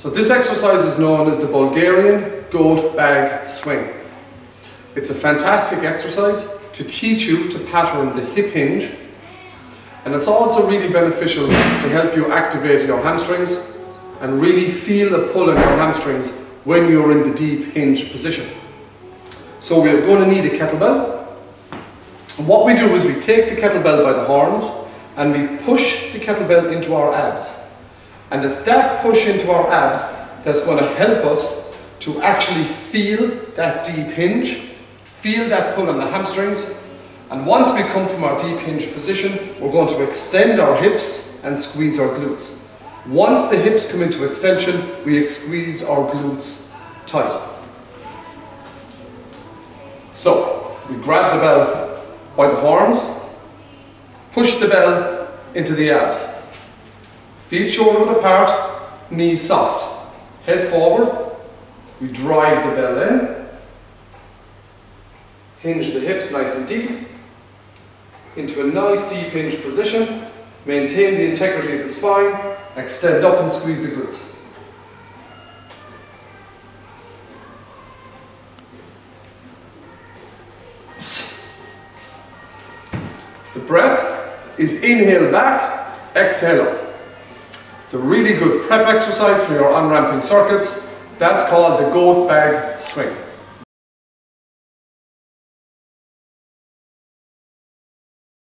So this exercise is known as the Bulgarian goat bag swing. It's a fantastic exercise to teach you to pattern the hip hinge and it's also really beneficial to help you activate your hamstrings and really feel the pull in your hamstrings when you're in the deep hinge position. So we're going to need a kettlebell. And what we do is we take the kettlebell by the horns and we push the kettlebell into our abs. And it's that push into our abs that's going to help us to actually feel that deep hinge, feel that pull on the hamstrings. And once we come from our deep hinge position, we're going to extend our hips and squeeze our glutes. Once the hips come into extension, we squeeze our glutes tight. So, we grab the bell by the horns, push the bell into the abs. Feet shoulder apart, knees soft. Head forward, we drive the bell in, hinge the hips nice and deep, into a nice deep hinge position, maintain the integrity of the spine, extend up and squeeze the glutes. The breath is inhale back, exhale up. It's a really good prep exercise for your on-ramping circuits. That's called the goat bag swing.